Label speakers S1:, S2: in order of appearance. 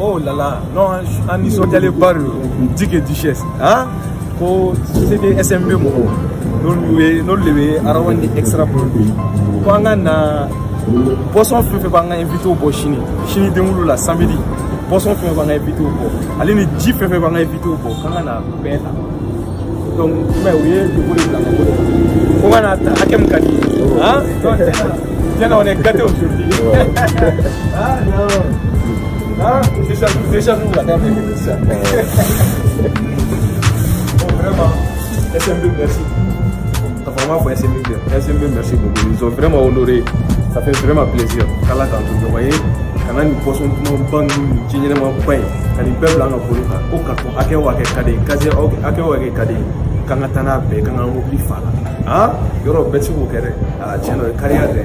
S1: oh là là non an nisɔndiyalen ba de don dike duchesse han ko sede smb mɔgɔw n'olu ye n'olu de bɛ arawan ni extra produit ko an ka na bɔsɔn fɛn fɛn b'an ka invitew bɔ sini sini denwulu la samedi bɔsɔn fɛn fɛn b'an ka invitew bɔ ale ni ji fɛn fɛn b'an ka invitew bɔ k'an ka na bɛɛ ta
S2: donc mɛ u ye dugu de bila ka bɔ ko n ka na ta hakɛ min ka di han tiɲɛ na on est gâté aujourd'hui ah non
S1: Déjà nous, déjà nous, la dame est venue ça. Bon, vraiment, SMB, merci. T'as vraiment pour SMB, SMB, merci beaucoup. Ils ont vraiment honoré. Ça fait vraiment plaisir. Kala Kantou, vous voyez kana nin pɔsɔn duman ba ninnu nin jiɲɛnɛma ba in ka nin bɛɛ bila an ka bolo kan ko ka kɔn hakɛ o hakɛ ka di kaze hakɛ o hakɛ ka di k'an ka taa n'a bɛɛ k'an ka mobili fa la han yɔrɔ bɛɛ ah, ti se k'o kɛ dɛ aa tiɲɛ na o ye kariya dɛ